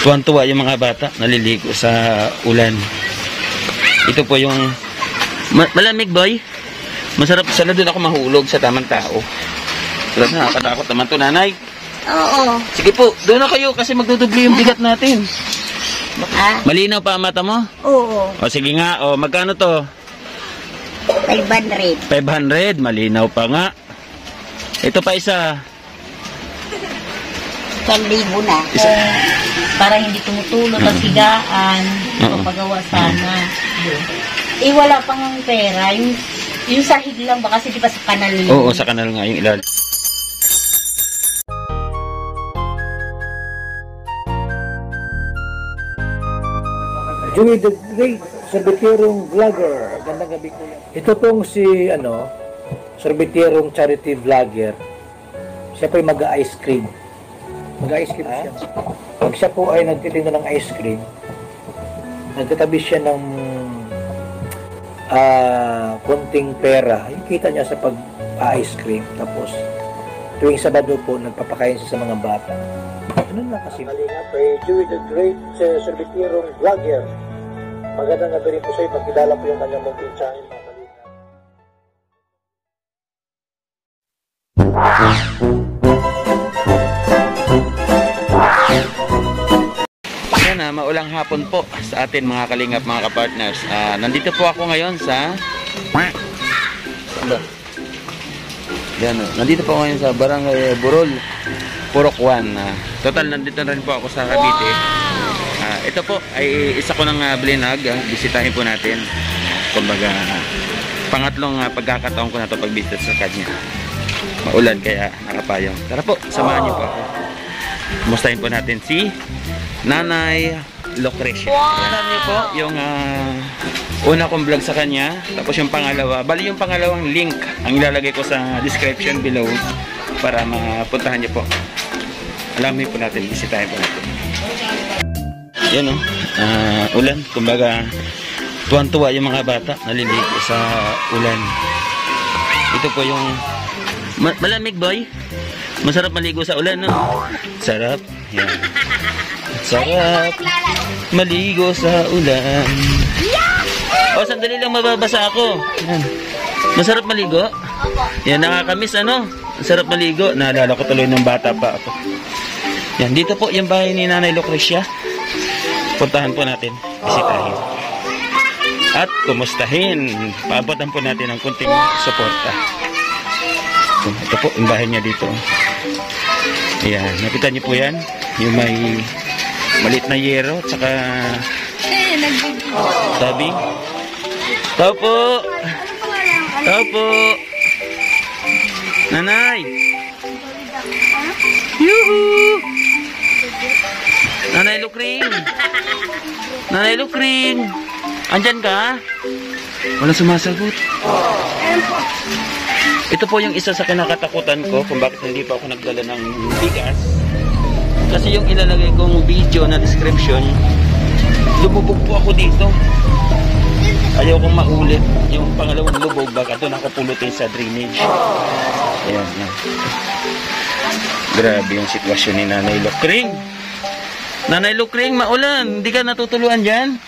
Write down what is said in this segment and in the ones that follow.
Tuwan-tuwa yung mga bata, naliligo sa ulan. Ito po yung ma- malamig boy. Masarap sana doon ako mahulog sa tamang tao. Pero nakakatakot naman to nanay. Oo. Sige po, doon na kayo kasi magdudubli yung bigat natin. Ah, Malinaw pa ang mata mo? oo. O sige nga, o magkano to? 500. 500, malinaw pa nga. Ito pa isa. Isang libo na. Isa. para hindi tumutulog ang sigaan, Oo. papagawa sana. Yun. Eh, wala pang pera. Yung, yung sahig lang ba? Kasi di ba sa kanal yun? Oo, sa kanal nga yung ilal. Joey the Great, sorbetierong vlogger. Gandang gabi ko Ito pong si, ano, sorbetierong charity vlogger. Siya po ay mag-ice cream. Mag-ice cream siya. Pag siya po ay nagtitinda ng ice cream, nagtatabi siya ng ah konting pera. Yung kita niya sa pag-ice cream. Tapos, tuwing Sabado po, nagpapakain siya sa mga bata. Ano na kasi? Kalinga kay Joey the Great, uh, sorbetierong vlogger. Magandang gabi rin po sa iyo. Pagkilala po yung kanyang mga kalinga. Maulang hapon po sa atin mga kalingap, mga kapartners. Ah, nandito po ako ngayon sa... Yan, oh. nandito po ngayon sa Barangay Burol, Purok 1. Ah, total, nandito na rin po ako sa Cavite. Ah, ito po ay isa ko ng uh, blinag. ah, bisitahin po natin. Kumbaga, pangatlong ah, pagkakataon ko na to pagbisita sa kanya. Maulan kaya nakapayong. Tara po, samahan niyo po ako. Kumustahin po natin si Nanay Lucrecia. Alam niyo po, yung ah, una kong vlog sa kanya, tapos yung pangalawa, bali yung pangalawang link ang ilalagay ko sa description below para mapuntahan niyo po. Alamin po natin, bisitahin po natin. Yan o, ah, ulan, kumbaga tuwan-tuwa yung mga bata, naliligo sa ulan. Ito po yung ma- malamig boy. Masarap maligo sa ulan, no? Sarap. Yan. Sarap maligo sa ulan. Oh, sandali lang mababasa ako. Yan. Masarap maligo? Yan, nakakamiss ano? Masarap maligo. Naalala ko tuloy ng bata pa ako. Yan, dito po yung bahay ni Nanay Lucrecia. Puntahan po natin. Bisitahin. At kumustahin. Paabotan po natin ng kunting suporta. Ito po, yung bahay niya dito. Ayan, nakita niyo po yan? Yung may maliit na yero, at saka tabi. Tao po! Tao po! Nanay! Yuhu! Nanay Lukring! Nanay Lukring! Andyan ka? Wala sumasagot. Ito po yung isa sa kinakatakutan ko kung bakit hindi pa ako nagdala ng bigas. Kasi yung ilalagay kong video na description, lumubog po ako dito. Ayaw kong maulit yung pangalawang lubog baka doon ako pulutin sa drainage. Ayan, yan. Grabe yung sitwasyon ni Nanay Lukring. Nanay Lukring, maulan. Hindi ka natutuluan dyan?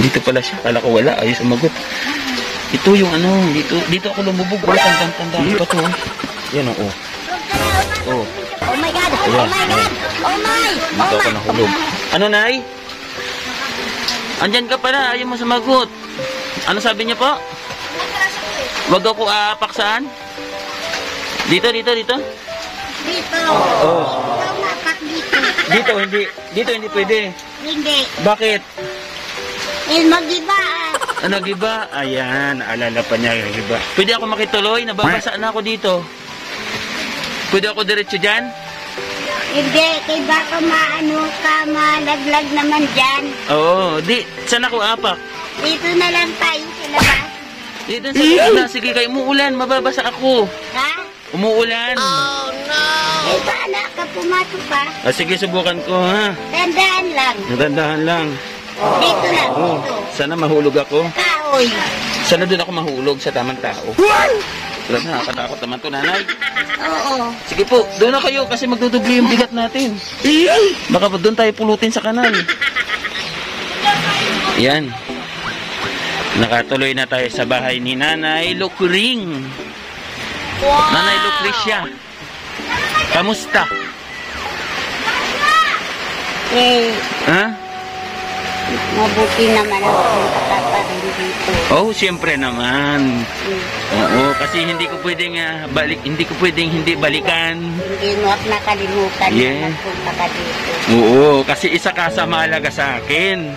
Dito pala siya. Kala ko wala. Ayos umagot. Ito yung ano, dito dito ako lumubog. Wala tandang pa to. Yan oh. Ayan, Oh my God! Oh my! dito ako nahulog. Ano, Nay? Andyan ka pala. Ayaw mo sumagot. Ano sabi niya po? Wag ako aapaksaan? Dito, dito, dito? Dito. Oh. Ikaw mapak dito. Dito, hindi. Dito, hindi pwede. Hindi. Bakit? Eh, mag-iba ah. Ano, giba? Ayan, naalala pa niya yung giba. Pwede ako makituloy? Nababasa na ako dito. Pwede ako diretso dyan? Hindi, kay baka maano ka, malaglag naman dyan. Oo, di. Saan ako apak? Dito na lang tayo sa labas. Dito sa gitna. Sige, kayo umuulan. Mababasa ako. Ha? Umuulan. Eh, paano ka pumasok pa? Ah, sige, subukan ko, ha? Tandaan lang. Natandahan lang. Dito lang, Oh, dito. sana mahulog ako. Kaoy. Sana doon ako mahulog sa tamang tao. Grabe, nakakatakot naman to, nanay. Oo. Sige po, doon na kayo kasi magdudubli yung bigat natin. Baka doon tayo pulutin sa kanal. Yan. Nakatuloy na tayo sa bahay ni Nanay Lukring. Nanay Lucrecia. Kamusta? Eh, Ha? Mabuti naman ang punta pa rin dito. Oh, siyempre naman. Hmm. Oo, kasi hindi ko pwedeng ah, balik, hindi ko pwedeng hindi balikan. Hindi mo at nakalimutan Yeah. na magpunta ka dito. Oo, kasi isa ka sa mahalaga sa akin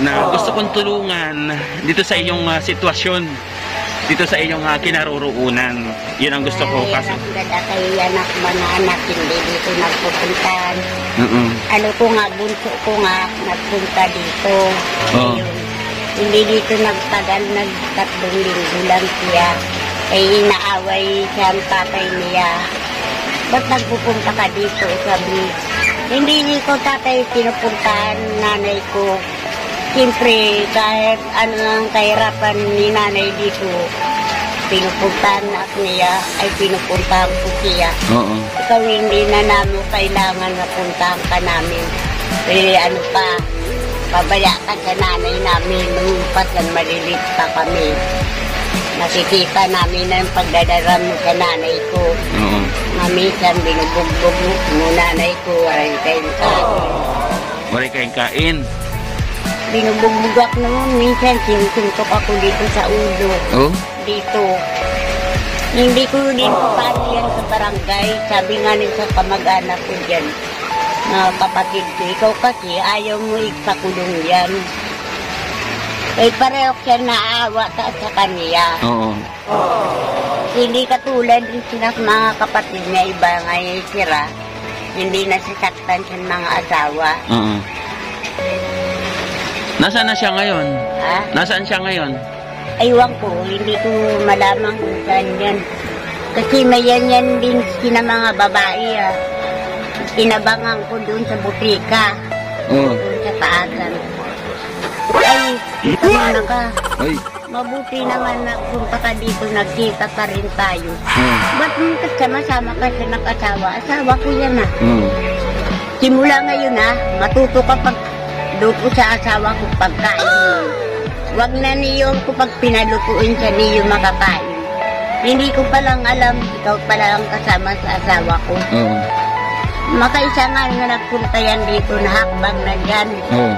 na gusto kong tulungan dito sa iyong ah, sitwasyon, dito sa iyong uh, kinaroroonan. Yun ang gusto ko Ay, kasi. anak, ganda kayo anak, mga anak, hindi dito nagpupuntahan. Oo. Ano ko nga, bunso ko nga, nagpunta dito. Oo. Ayun. Hindi dito nagtagal, nagtatlong linggo lang siya. Ay inaaway siya ang tatay niya. Ba't nagpupunta ka dito? Sabi, hindi ko tatay pinupuntahan nanay ko. Siyempre, kahit ano ang kahirapan ni nanay dito, pinupuntahan na niya, ay pinupuntahan ko siya. Oo. Ikaw hindi na namin kailangan na puntahan ka namin. Eh ano pa, pabaya ka sa nanay namin nung patan malilit pa kami. Nakikita namin ang pagdadaram sa nanay ko. Oo. Mamisan binubugbog mo nanay ko, waray kayo ka. Wala kayong kain. Binubugbog naman, minsan sinusuntok ako dito sa ulo. Oh? dito. Hindi ko din paano yan sa barangay. Sabi nga nila sa kamag-anak ko dyan, na kapatid ko, ikaw kasi ayaw mo ipakulong yan. Eh pareho siya naawa ka sa kanya. Oo. Hindi katulad din sila mga kapatid niya, iba nga sira. Hindi nasasaktan sa mga asawa. Oo. Nasaan na siya ngayon? Ha? Nasaan siya ngayon? Aywan ko, hindi ko malaman kung saan yan. Kasi may yan yan din sina mga babae ah. Tinabangan ko doon sa butika, Oo. doon sa paasan. Ay, kamana ka. Ay. Mabuti naman na punta ka dito, nagkita pa rin tayo. Oo. Ba't mo kasama-sama ka sa nag-asawa? Asawa ko yan ah. Oo. Simula ngayon ah, matuto ka pag luto sa asawa ko pagkain. Huwag na niyo ko pag sa niyo makakain. Hindi ko palang alam, ikaw pala ang kasama sa asawa ko. Oo. Makaisa nga nga nagpunta yan dito na hakbang na dyan. Oo.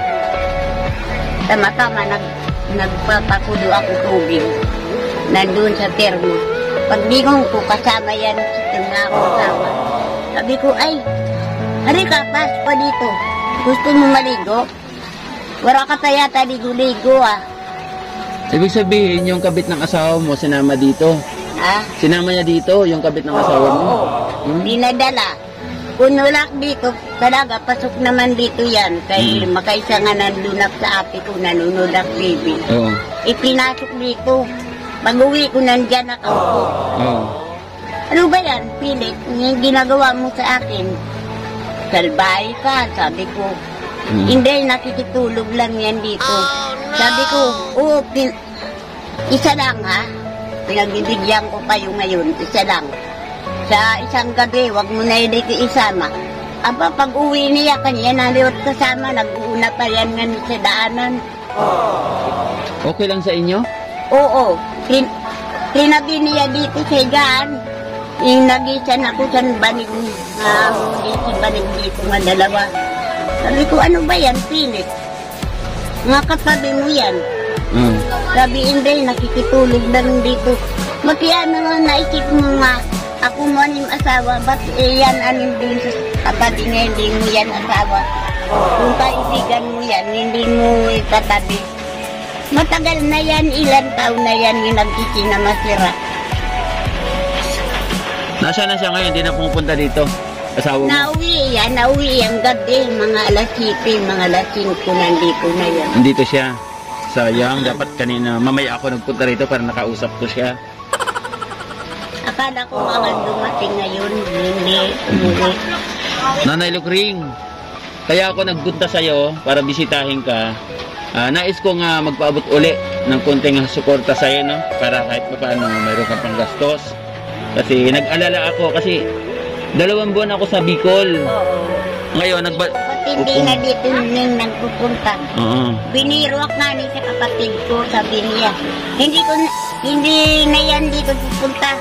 Tama-tama, nag, nagpapakulo ako tubig. Nandun sa termo. Pag bingong ko, kasama yan sa mga akong kasama. Sabi ko, ay, hari ka, pas pa dito. Gusto mo maligo? Wala ka pa yata ligo-ligo ah. Ibig sabihin, yung kabit ng asawa mo, sinama dito. Ha? Sinama niya dito, yung kabit ng asawa mo. Hmm? Dinadala. Kunulak dito, talaga, pasok naman dito yan. Kay Mm. makaisa nga nandunap sa api ko, nanunulak baby. Oo. Ipinasok dito. Pag-uwi ko nandyan nakaupo. Oo. Ano ba yan, Philip? Yung ginagawa mo sa akin. Salbahe ka, sabi ko. Hmm. Hindi, nakikitulog lang yan dito. Sabi ko, oo, pin- isa lang ha. Pinagbibigyan ko kayo ngayon, isa lang. Sa isang gabi, wag mo na hindi ko isama. Aba, pag uwi niya, kanya naliwat kasama, nag-uuna pa yan nga sa daanan. Okay lang sa inyo? Oo, tin tinabi niya dito sa higaan. Yung nagisan ako sa banig, uh, sa banig dito nga dalawa. Sabi ko, ano ba yan, Philip? Nga katabi mo yan. Oo. Sabi, hindi, nakikitulog lang dito. Mati ano nga naisip mo nga, ako mo aning asawa, ba't eh, yan aning din sa katabi nga, hindi mo yan asawa. Kung kaibigan mo yan, hindi mo itatabi. Matagal na yan, ilan taon na yan yung nagkikinamasira. Nasaan na siya ngayon? Hindi na pumupunta dito. Asawa mo? Nauwi yan, nauwi yan gabi, mga alas 7, mga alas 5, nandito na yan. Nandito siya. Sayang, dapat kanina, mamaya ako nagpunta rito para nakausap ko siya. Akala ko mga dumating ngayon, hindi, umuwi. Nanay Lukring, kaya ako nagpunta sa'yo para bisitahin ka Ah, nais ko nga magpaabot uli ng konting suporta sa iyo, no? Para kahit pa paano mayroon kang panggastos. Kasi nag-alala ako kasi dalawang buwan ako sa Bicol. Oo. Ngayon, nagba... Ba't hindi na dito nang nagpupunta? Oo. Biniruak nga ni sa kapatid ko, sabi niya. Hindi ko na, hindi na yan dito pupunta.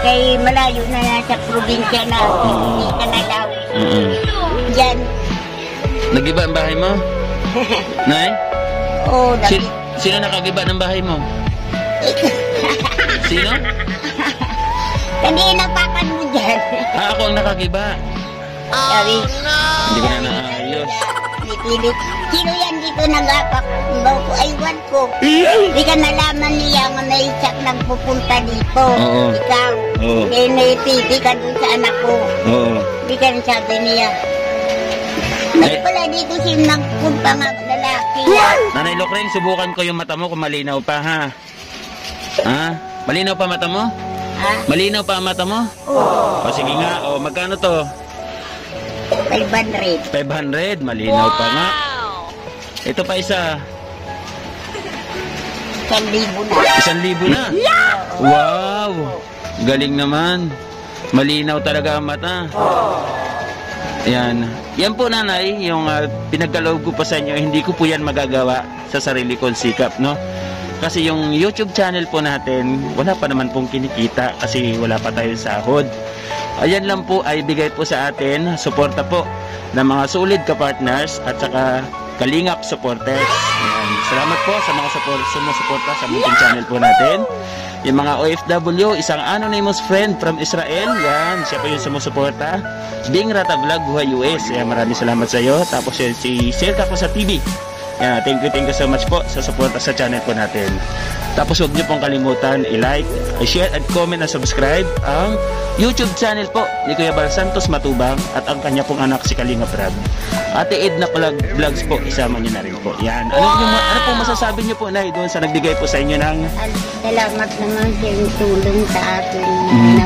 Kay malayo na yan sa probinsya na. Hindi ka na daw. Oo. Yan. Nagiba ang bahay mo? Nay? Oo, Si, nabi. sino nakagiba ng bahay mo? Sino? Pakan mo dyan. Ah, ako ang nakagiba. Sabi, Hindi ko na naayos. Nipilit. Sino yan dito nag-apak? Baw ko, aywan ko. Hindi ka nalaman niya nga may isak nagpupunta dito. Oo. Ikaw. Oo. Eh, naititi ka dun sa anak ko. Oo. Hindi ka sabi niya. Ba't pala dito siya nagpunta nga lalaki? Nanay Lokren, subukan ko yung mata mo kung malinaw pa, ha? Ha? Malinaw pa mata mo? Ha? Malinaw pa ang mata mo? Oo. O sige nga, o magkano to? 500. 500, malinaw pa nga. Ito pa isa, Isang libo na. isang libo na. Wow! Galing naman. Malinaw talaga ang mata. Yan. Yan po nanay, yung uh, pinagkaloob ko pa sa inyo, hindi ko po yan magagawa sa sarili kong sikap, no? Kasi yung YouTube channel po natin, wala pa naman pong kinikita kasi wala pa tayong sahod. Ayan lang po ay bigay po sa atin, suporta po ng mga solid ka-partners at saka kalingap supporters. Ayan. Salamat po sa mga support, sumusuporta sa munting channel po natin. Yung mga OFW, isang anonymous friend from Israel, yan, siya po yung sumusuporta. Bing Rata Vlog, Buhay US, yan, maraming salamat sa iyo. Tapos yun, si Sir Kako sa TV, yan, thank you, thank you so much po sa suporta sa channel po natin. Tapos huwag niyo pong kalimutan i-like, i-share at comment at subscribe ang YouTube channel po ni Kuya Bal Santos Matubang at ang kanya pong anak si Kalinga Prab. Ate Edna Vlog, Vlogs po, isama niyo na rin po. Yan. Ano, yung, ano po masasabi niyo po na doon sa nagbigay po sa inyo ng Al- Salamat naman sa tulong sa akin. Mhm. Na,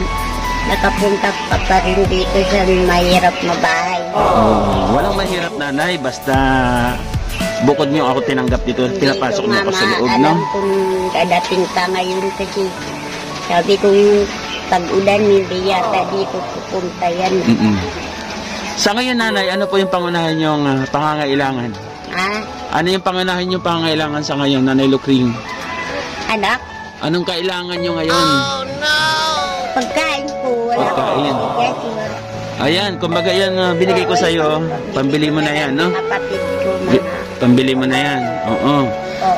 nakapunta pa pa rin dito sa mahirap na bahay. Oh, walang mahirap nanay basta bukod niyo ako tinanggap dito, Hindi pinapasok niyo ako sa loob, no? alam kung dadating ka ngayon kasi sabi ko yung pag-ulan hindi yata dito pupunta yan. Mm-mm. Sa ngayon nanay, ano po yung pangunahan yung ah, pangangailangan? Ha? Ano yung pangunahan yung pangangailangan sa ngayon, Nanay Lucring? Anak? Anong kailangan nyo ngayon? Pagkain ko, wala Pagkain. ko kasi wala. Ayan, kumbaga yan, ah, binigay ko sa'yo, pambili mo na yan, no? Kapatid ko mga. Pambili mo na yan, oo. Oo.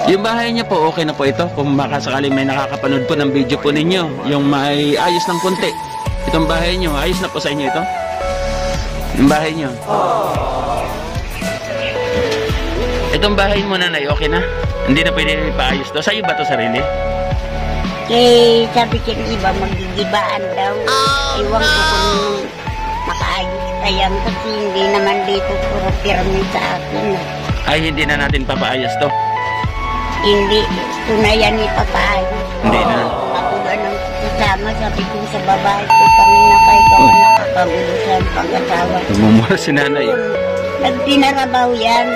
Yung bahay niyo po, okay na po ito? Kung makasakali may nakakapanood po ng video po ninyo, yung may ayos ng konti. Itong bahay niyo, ayos na po sa inyo ito? Yung bahay niyo? Itong bahay mo nanay, okay na? Hindi na pwede ipaayos to. Sa'yo ba to sarili? Eh, sabi ko yung iba, magigibaan daw. Iwan ko kung makaayos pa yan kasi hindi naman dito puro pirmi sa akin. Ay, hindi na natin papaayos to. Hindi ko na yan ipapaayos. Hindi na. Ako ba nang kasama, sabi ko sa babae ko kami na kayo ka Oh. nakakagulo sa pag-asawa. Nagmumura si nanay. Nagtinarabaw yan.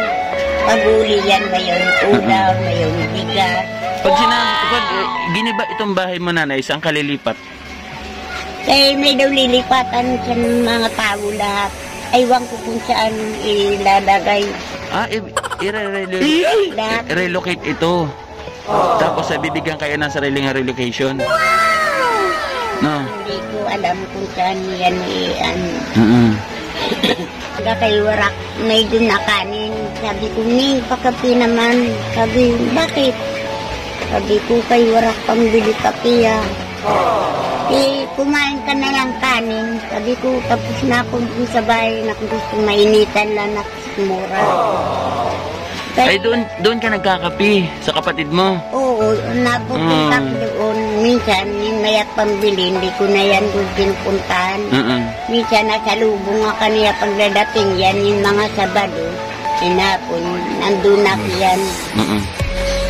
Paguli yan, ngayon ulam, ngayon bigas. Pag sinabi, pag eh, giniba itong bahay mo nanay, saan ka lilipat? Eh, may daw lilipatan sa mga tao lahat. Aywan ko kung saan ilalagay Ah, i- i-re-relocate lahat. relocate ito. Tapos eh, bibigyan kayo ng sariling relocation. No? Hindi ko alam kung saan yan i-ano. Mm-mm. Kaya kay Warak, may dun na kanin. Sabi ko, Ning, pakapi naman. Sabi, bakit? Sabi ko, kay Warak pambili kape ah. Eh, kumain ka na lang kanin. Sabi ko, tapos na ako dun sa bahay na kung gusto mainitan lang na mura. Ay, Kaya, doon, doon ka nagkakapi sa kapatid mo. oo, napupunta Mm. ko doon. Minsan, yung mayat pambili, hindi ko na yan doon pinupuntahan. Mm-mm. Minsan nasa lubong nga kaniya pagdadating yan, yung mga sabado, inapon, nandun na yan. Mm-mm.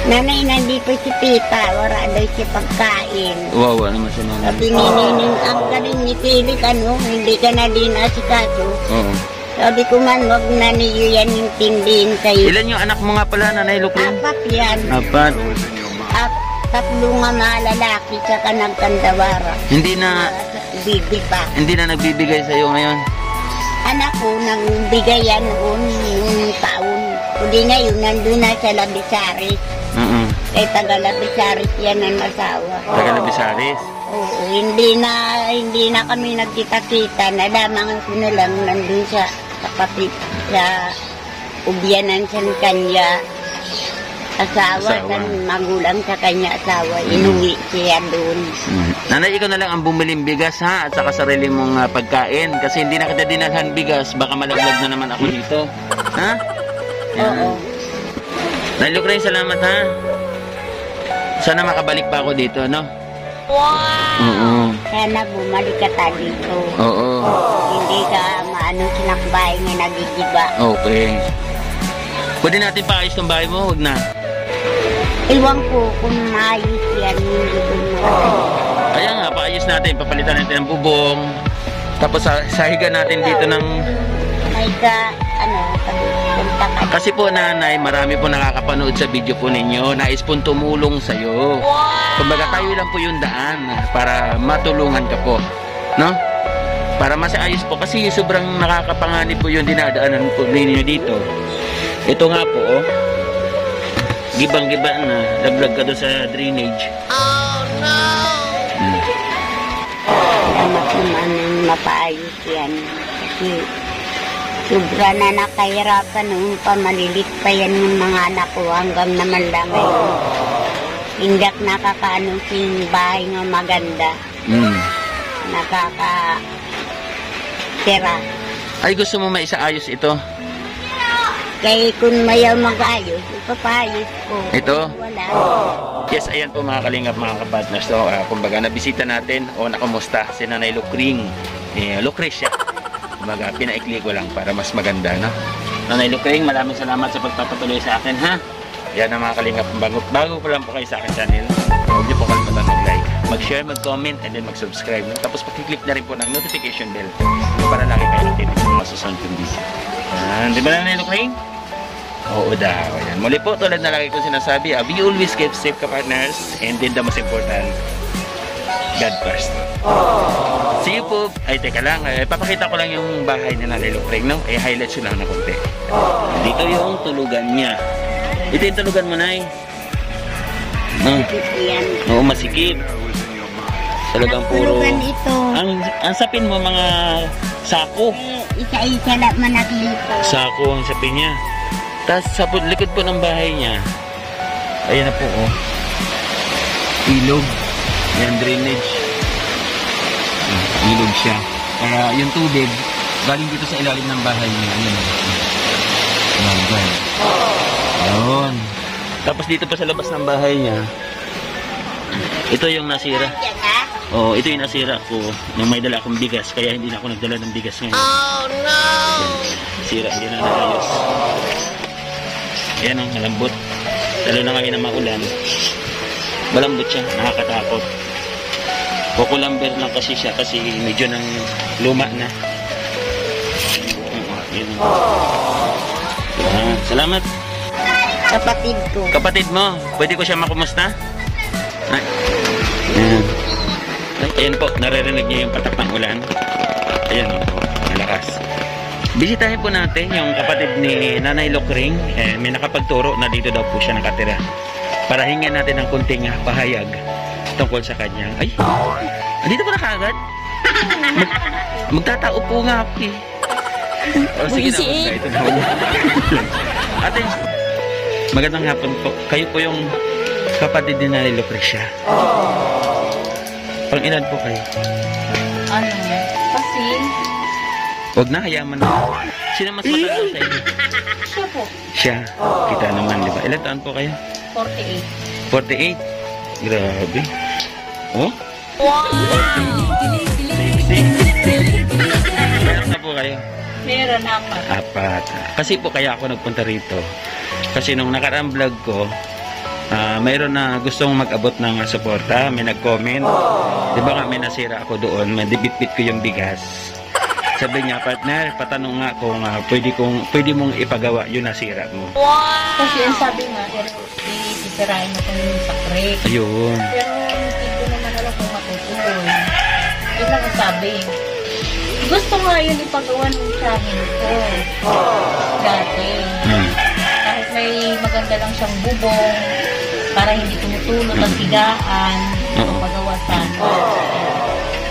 Nanay, nandito si tita, wala daw si pagkain. Wawa naman si nanay. Sabi ni Nining, ang galing ni Philip, ano, hindi ka na din asikaso. Oo. Sabi ko man, wag na niyo yan intindihin sa'yo. Ilan yung anak mo nga pala, Nanay Lukring? Apat yan. Apat. At tatlo nga mga lalaki tsaka nagkandawara. Hindi na Bibi pa. hindi na nagbibigay sa iyo ngayon. Anak ko nang bigay yan noon yung taon. Kundi ngayon, nandun na sa Labisaris. Oo. Kay taga Labisaris yan ang asawa. Taga Labisaris. Oo, hindi na hindi na kami nagkita-kita. Nalaman ko na lang nandun sa kapatid sa ubyanan sa kanya asawa, Asawa. sa magulang sa kanya asawa. Inuwi siya doon. Mm. Nanay, ikaw na lang ang bumiling bigas ha at saka sarili mong ah, pagkain kasi hindi na kita dinalhan bigas baka malaglag na naman ako dito. Ha? Yan. Oo. Nanay Lukring, salamat ha. Sana makabalik pa ako dito, no? Wow! Oo. Sana bumalik ka ta dito. Oo. Hindi ka maano sinakbay nga nagigiba. Okay. Pwede natin paayos tong bahay mo? Huwag na. Iwan ko kung maayos yan. Hindi ko na. Kaya nga, paayos natin. Papalitan natin ng bubong. Tapos sa sahiga natin dito ng... May ka, ano, sabi, punta ka Kasi po nanay, marami po nakakapanood sa video po ninyo. Nais pong tumulong sa'yo. Kumbaga tayo lang po yung daan para matulungan ka po. No? Para masaayos po. Kasi sobrang nakakapanganib po yung dinadaanan po ninyo dito. Ito nga po, oh. Gibang-giba na. Laglag ka doon sa drainage. Hmm. Salamat naman ng mapaayos yan. Kasi sobra na nakahirapan nung pamalilit pa yan ng mga anak ko hanggang naman lang ngayon. Hindi nakakaano bahay nga maganda. Mm. Nakaka tira. Ay, gusto mo maisaayos ito? Kaya kung mayaw mag-ayos, ipapayos ko. Ito? Wala. Yes, ayan po mga kalingap, mga kapartners. So, ah, kumbaga, nabisita natin o nakumusta si Nanay Lucring. Eh, Lucrecia. Kumbaga, pinaikli ko lang para mas maganda, no? Nanay Lucring, maraming salamat sa pagpapatuloy sa akin, ha? Yan ang mga kalingap. Bago, bago pa lang po kayo sa akin channel, huwag niyo po mag-like, mag-share, mag-comment, and then mag-subscribe. Tapos pakiclick na rin po ng notification bell para lagi kayo updated sa mga susunod kong video. Yan. Di ba Nanay Lucring? Oo daw. Ayan. Muli po, tulad na lagi ko sinasabi, uh, we always keep safe ka partners and then the most important, God first. See you po. Ay, teka lang. Eh, papakita ko lang yung bahay ni Nanay Lucreng, no? Eh, highlights ko lang na konti. Dito yung tulugan niya. Ito yung tulugan mo, Nay. Ah, Yan. oo, masikip. Talagang puro... Ito. Ang, ang sapin mo, mga sako. Eh, isa-isa lang manaklito. Sako ang sabi niya. Tapos sa likod po ng bahay niya, ayan na po oh. Ilog. Ayan, drainage. Ayan, ilog siya. Kaya yung tubig, galing dito sa ilalim ng bahay niya. Ayan oh. Ayan. Tapos dito pa sa labas ng bahay niya, ito yung nasira. Oo, ito yung nasira ko nung may dala akong bigas, kaya hindi na ako nagdala ng bigas ngayon. Oh, no! Sira, hindi na naayos. Yan ang malambot. Lalo na ngayon na maulan. Malambot siya, nakakatakot. Coco lumber lang kasi siya kasi medyo nang luma na. Ah, salamat. Kapatid ko. Kapatid mo, pwede ko siya makumusta? Ay. Ayan. Ay, ayan po, naririnig niyo yung patak ng ulan. Ayan po, malakas. Bisitahin po natin yung kapatid ni Nanay Lokring. Eh, may nakapagturo na dito daw po siya nakatira. Para hingyan natin ng kunting ah, pahayag tungkol sa kanya. Ay, andito pa na kaagad? Mag, magtatao po nga ako eh. O, sige na, ito na. Ate, magandang hapon po. Kayo po yung kapatid ni Nanay Lucrecia. Pang ilan po kayo? Ano? Kasi, Huwag na, hayaman na. Sino mas matanda sa inyo? siya po, Siya. Kita naman, di ba? Ilan taon po kayo? 48. 48? Grabe. Oh? Meron na po kayo? Meron apat. Apat. Kasi po kaya ako nagpunta rito. Kasi nung nakaraang vlog ko, ah mayroon na gustong mag-abot ng suporta. May nag-comment. Di ba nga may nasira ako doon. May dibit-bit ko yung bigas. Sabi niya, partner, patanong nga kung ah, pwede, kong, pwede mong ipagawa yung nasira mo. Kasi ang sabi nga, sisirain na kung sa creek. Ayun. Pero hindi ko naman alam kung matutuloy. Yun lang ang sabi. Gusto nga yun ipagawa ng tiyahin ko. Dati. Hmm. Kahit may maganda lang siyang bubong, para hindi tumutulog ang higaan, sana.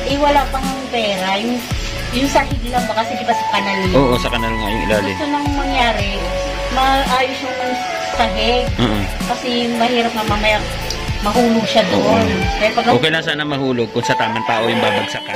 Eh, wala pang pera. Yung, yung sahig lang ba kasi di ba sa kanal yun? Oo, sa kanal nga yung ilalim. Gusto nang mangyari, maayos yung sahig. Oo. Kasi mahirap na mamaya mahulog siya doon. Kaya pag Okay lang sana mahulog kung sa tamang tao yung babagsakan.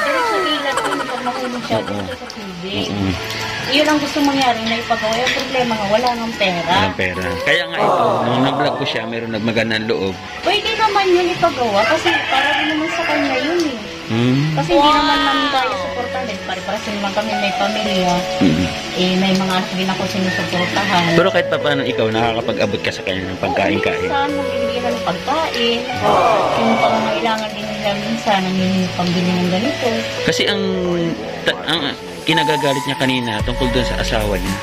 diretso ilat ko pag mahulog siya Oo. dito sa tubig. Oo. Iyon ang gusto mangyari na ipagawa. Yung problema nga, wala nang pera. Walang pera. Kaya nga ito, nung nag-vlog ko siya, meron nagmagandang loob. Pwede naman yun ipagawa kasi para din naman sa kanya yun eh. Hmm. Kasi hindi naman namin tayo suportahan. Eh, Pare-paras naman kami may pamilya. Hmm. Eh, may mga din ako sinusuportahan. Pero kahit pa paano ikaw, nakakapag-abot ka sa kanya ng pagkain-kain. Minsan, magbibigyan ng pagkain. Yung pangangailangan din nila minsan, ang yung pambili ng ganito. Kasi ang, ta- ang kinagagalit niya kanina tungkol doon sa asawa niya.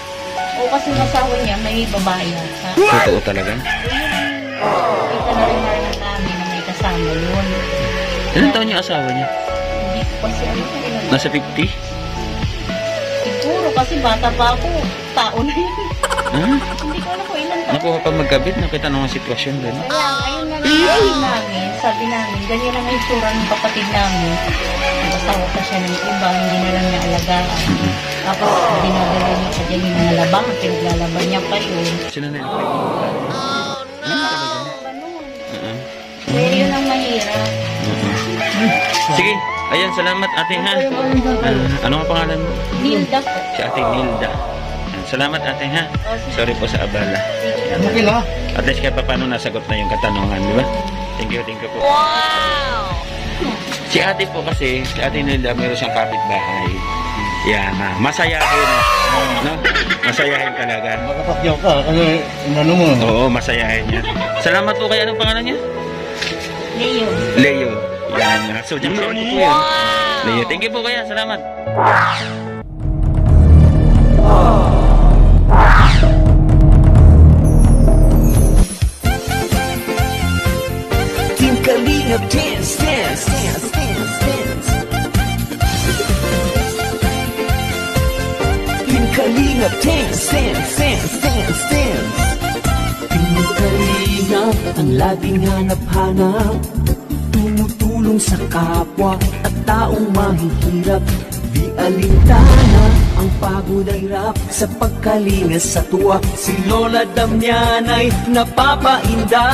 O kasi yung asawa niya, may babae yata. Totoo talaga. Kita na rin narinig namin na may kasama yun. Ilan taon yung asawa niya? Hindi ko kasi ano. Nasa 50? Siguro kasi bata pa ako. Tao na yun. Ha? Hindi ko alam kung ilan taon. Nakuha pa magkabit, nakita nung sitwasyon doon. Kaya ayun na lang sabi namin, sabi namin, ganyan ang itsura ng kapatid namin. Nag-asawa pa siya ng iba, hindi na lang niya alagaan. Tapos dinadala niya pa dyan yung mga labangan, pinaglalaban niya pa yun. Sino na yun? Oh, no! Kaya yun ang mahirap. Sige, ayan, salamat ate ha. Ah, ano ang pangalan mo? Nilda po. Si ate Nilda. Salamat ate ha. Sorry po sa abala. Okay lang. At least kahit pa paano nasagot na yung katanungan, di ba? Thank you, thank you po. Wow! Si ate po kasi, si ate Nilda, meron siyang kapitbahay. Yan, ah, masayahin. No? Masayahin talaga. Makapakyaw ka kasi ano mo. Oo, masayahin niya. Salamat po kay anong pangalan niya? Leo. Leo. Yan. So, dyan po yun. Leo. Thank you po kaya. Salamat. Team Kalinga dance, dance, dance, dance, dance. Kalinga dance, dance, dance, dance, dance. Team Kalinga ang laging hanap-hanap. Tumutulong sa kapwa at taong mahihirap. Di alintana ang pagod ay rap sa pagkalinga sa tuwa. Si Lola Damian ay napapainda.